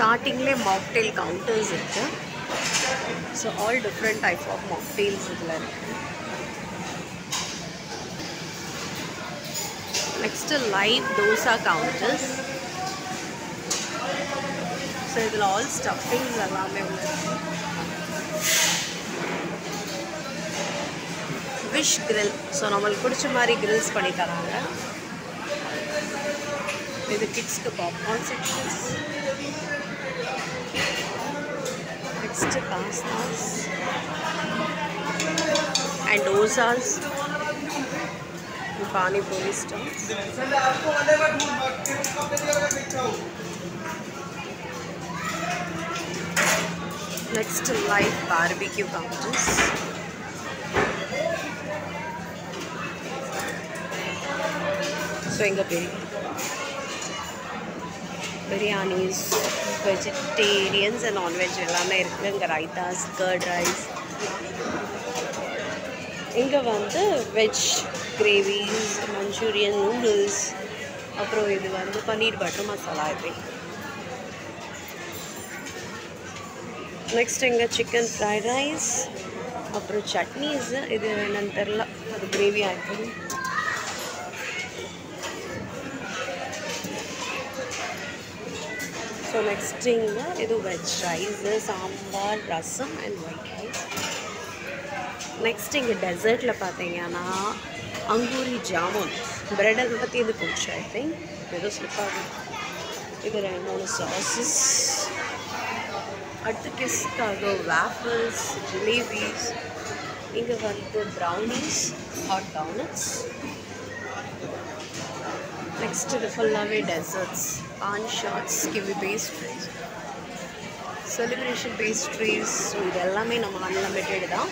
ஸ்டார்டிங்லே mocktail counters இருக்கு. So all different type of mocktails இதில் இருக்கு. Next live dosa counters so இதில் all stuffings எல்லாமே உள்ள விஷ் கிரில் ஸோ நம்மளுக்கு பிடிச்ச மாதிரி கிரில்ஸ் பண்ணி தராங்க. இது கிட்ஸ்க்கு popcorn sections next pastas and dosas panipuri stalls next live barbecue counters so எங்கள் பெரிய பிரியாணிஸ் வெஜிடேரியன்ஸ் அண்ட் நான்வெஜ் எல்லாமே இருக்குது இங்கே ரைத்தாஸ் கர்ட் ரைஸ் இங்கே வந்து வெஜ் கிரேவிஸ் மஞ்சூரியன் நூடுல்ஸ் அப்புறம் இது வந்து பன்னீர் பட்டர் மசாலா இது. நெக்ஸ்ட் இங்கே சிக்கன் ஃப்ரைட் ரைஸ் அப்புறம் சட்னிஸ் இது என்னன்னு தெரில அது கிரேவி ஆகிடும் ஸோ நெக்ஸ்ட் இங்கே இது veg rice sambar rasam and white rice next இங்கே டெசர்ட்டில் பார்த்தீங்கன்னா அங்கூரி ஜாமுன் பிரெட் அதை பற்றி இது பிடிச்சி ஐ திங்க் ஏதோ ஸ்லிப்பாக இது ரெண்டு மூணு சாசஸ் அடுத்து கிஸ்க்காக வேஃபிள்ஸ் ஜிலேபிஸ் இங்கே வந்து ப்ரௌனிஸ் ஹாட் டவுனட்ஸ் நெக்ஸ்ட் இது ஃபுல்லாகவே desserts on shorts kiwi pastries celebration pastries so இது எல்லாமே நம்ம அன்லிமிட்டெட் தான்.